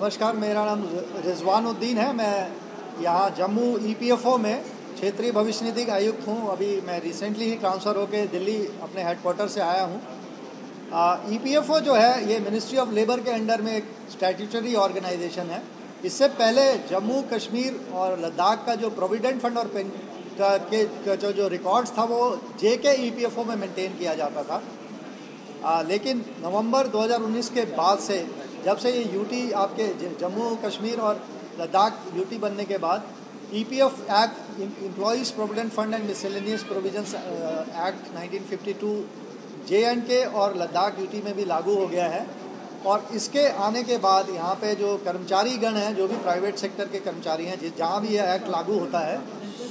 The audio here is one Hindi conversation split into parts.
नमस्कार मेरा नाम रिजवानुद्दीन है। मैं यहाँ जम्मू ईपीएफओ में क्षेत्रीय भविष्य निधि का आयुक्त हूँ। अभी मैं रिसेंटली ही ट्रांसफ़र होकर दिल्ली अपने हेडक्वार्टर से आया हूँ। ईपीएफओ जो है ये मिनिस्ट्री ऑफ़ लेबर के अंडर में एक स्टैट्यूटरी ऑर्गेनाइजेशन है। इससे पहले जम्मू कश्मीर और लद्दाख का जो प्रोविडेंट फंड और पेन का जो जो रिकॉर्ड्स था वो जे के ई में मेंटेन किया जाता था। आ, लेकिन नवंबर 2019 के बाद से जब से ये यूटी आपके जम्मू, कश्मीर और लद्दाख यूटी बनने के बाद EPF act employees provident fund and miscellaneous provisions act 1952 J and K और लद्दाख यूटी में भी लागू हो गया है। और इसके आने के बाद यहाँ पे जो कर्मचारी गण हैं, जो भी प्राइवेट सेक्टर के कर्मचारी हैं, जिस, जहाँ भी यह एक्ट लागू होता है,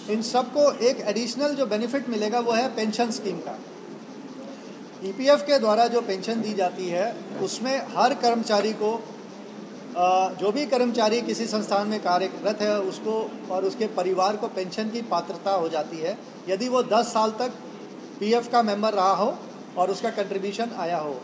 इन सबको एक एडिशनल जो बेनिफिट मिलेगा, वो है पेंशन स्कीम का। ईपीएफ के द्वारा जो पेंशन दी जाती है, उसमें हर कर्मचारी को जो भी कर्मचारी किसी संस्थान में कार्यरत है, उसको और उसके परिवार को पेंशन की पात्रता हो जाती है। यदि वो 10 साल तक पीएफ का मेंबर रहा हो और उसका कंट्रीब्यूशन आया हो।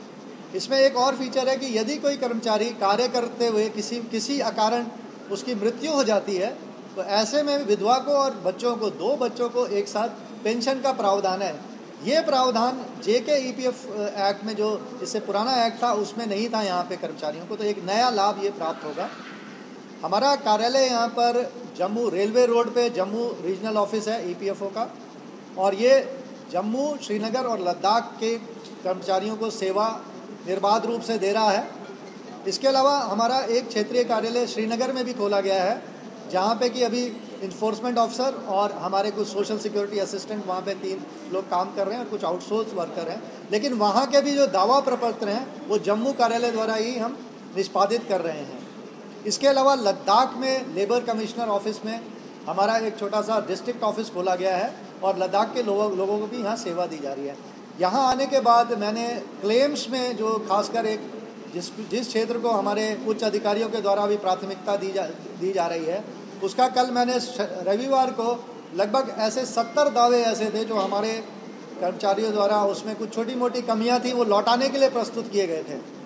इसमें एक और फीचर है कि यदि कोई कर्मचारी कार्य करते हुए किसी किसी अकारण उसकी मृत्यु हो जाती है तो ऐसे में विधवा को और बच्चों को, दो बच्चों को एक साथ पेंशन का प्रावधान है। ये प्रावधान जे के ई पी एफ़ एक्ट में जो इससे पुराना एक्ट था, उसमें नहीं था यहाँ पे कर्मचारियों को तो एक नया लाभ ये प्राप्त होगा। हमारा कार्यालय यहाँ पर जम्मू रेलवे रोड पे, जम्मू रीजनल ऑफ़िस है ईपीएफओ का, और ये जम्मू, श्रीनगर और लद्दाख के कर्मचारियों को सेवा निर्बाध रूप से दे रहा है। इसके अलावा हमारा एक क्षेत्रीय कार्यालय श्रीनगर में भी खोला गया है, जहाँ पे कि अभी इन्फोर्समेंट ऑफिसर और हमारे कुछ सोशल सिक्योरिटी असिस्टेंट वहाँ पे तीन लोग काम कर रहे हैं और कुछ आउटसोर्स वर्कर हैं। लेकिन वहाँ के भी जो दावा प्रपत्र हैं, वो जम्मू कार्यालय द्वारा ही हम निष्पादित कर रहे हैं। इसके अलावा लद्दाख में लेबर कमिश्नर ऑफ़िस में हमारा एक छोटा सा डिस्ट्रिक्ट ऑफ़िस खोला गया है और लद्दाख के लोगों लोगों को भी यहाँ सेवा दी जा रही है। यहाँ आने के बाद मैंने क्लेम्स में जो खासकर एक जिस जिस क्षेत्र को हमारे उच्च अधिकारियों के द्वारा भी प्राथमिकता दी जा दी जा रही है उसका कल मैंने रविवार को लगभग ऐसे सत्तर दावे ऐसे थे जो हमारे कर्मचारियों द्वारा, उसमें कुछ छोटी मोटी कमियाँ थी, वो लौटाने के लिए प्रस्तुत किए गए थे।